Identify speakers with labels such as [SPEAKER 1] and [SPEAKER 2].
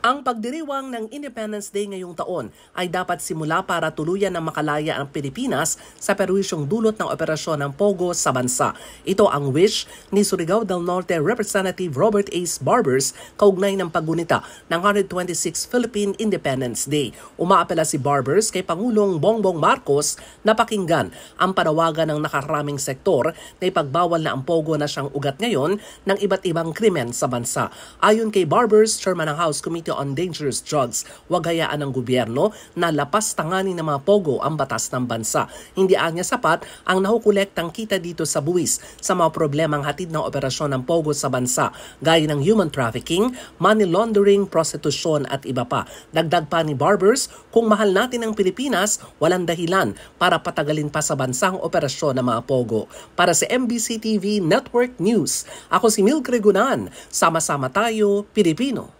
[SPEAKER 1] Ang pagdiriwang ng Independence Day ngayong taon ay dapat simula para tuluyan na makalaya ang Pilipinas sa perwisyong dulot ng operasyon ng Pogo sa bansa. Ito ang wish ni Surigao del Norte Representative Robert Ace Barbers kaugnay ng paggunita ng 126 Philippine Independence Day. Umaapela si Barbers kay Pangulong Bongbong Marcos na pakinggan ang panawagan ng nakaraming sektor na ipagbawal na ang Pogo na siyang ugat ngayon ng iba't ibang krimen sa bansa. Ayon kay Barbers, Chairman ng House Committee Committee on Dangerous Drugs, wag hayaan ng gobyerno na lapas tanganin ng mga pogo ang batas ng bansa. Hindi anya sapat ang nahukolektang kita dito sa buwis sa mga problemang hatid ng operasyon ng pogo sa bansa, gaya ng human trafficking, money laundering, prostitusyon at iba pa. Dagdag pa ni Barbers, kung mahal natin ang Pilipinas, walang dahilan para patagalin pa sa bansang operasyon ng mga pogo. Para sa MBC TV Network News, ako si Mil Gregunan. Sama-sama tayo, Pilipino.